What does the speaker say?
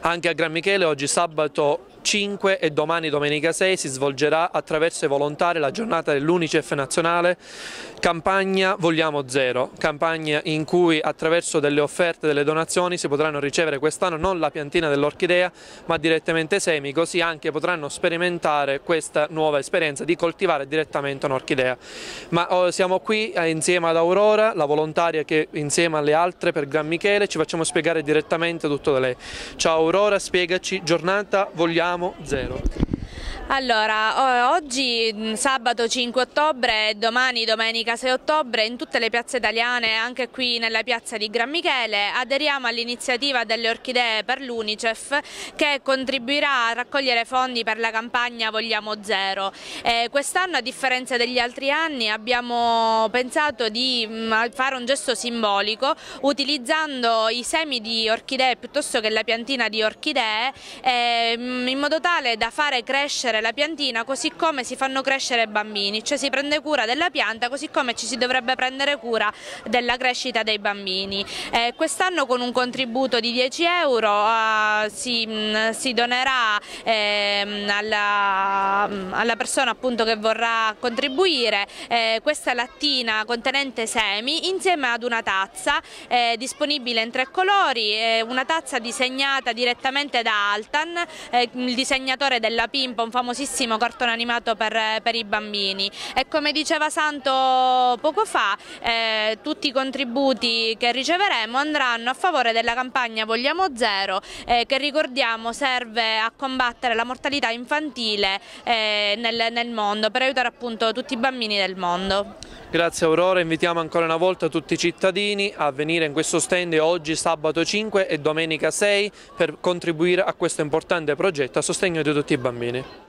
Anche a Gran Michele oggi sabato 5 e domani domenica 6 si svolgerà attraverso i volontari la giornata dell'Unicef nazionale campagna Vogliamo Zero, campagna in cui attraverso delle offerte, delle donazioni si potranno ricevere quest'anno non la piantina dell'orchidea ma direttamente semi, così anche potranno sperimentare questa nuova esperienza di coltivare direttamente un'orchidea. Ma oh, siamo qui eh, insieme ad Aurora, la volontaria che insieme alle altre per Gran Michele ci facciamo spiegare direttamente tutto da lei. Ciao Aurora, spiegaci, giornata Vogliamo Zero. Allora, oggi sabato 5 ottobre e domani domenica 6 ottobre in tutte le piazze italiane, anche qui nella piazza di Gran Michele, aderiamo all'iniziativa delle orchidee per l'Unicef che contribuirà a raccogliere fondi per la campagna Vogliamo Zero. Quest'anno a differenza degli altri anni abbiamo pensato di fare un gesto simbolico utilizzando i semi di orchidee piuttosto che la piantina di orchidee eh, in modo tale da fare crescere crescere la piantina così come si fanno crescere i bambini, cioè si prende cura della pianta così come ci si dovrebbe prendere cura della crescita dei bambini. Eh, Quest'anno con un contributo di 10 euro eh, si, mh, mm, si, donerà eh, alla, alla, persona appunto che vorrà contribuire. Eh, questa lattina contenente semi insieme ad una tazza eh, disponibile in tre colori, eh, una tazza disegnata direttamente da Altan, il disegnatore della Pimpa, un famosissimo cartone animato per, per, i bambini. E come diceva Santo poco fa eh, tutti i contributi che riceveremo andranno a favore della campagna Vogliamo Zero eh, che ricordiamo serve a combattere la mortalità infantile eh, nel, nel mondo per aiutare appunto tutti i bambini del mondo. Grazie Aurora, invitiamo ancora una volta tutti i cittadini a venire in questo stand oggi sabato 5 e domenica 6 per contribuire a questo importante progetto a sostegno di tutti i bambini.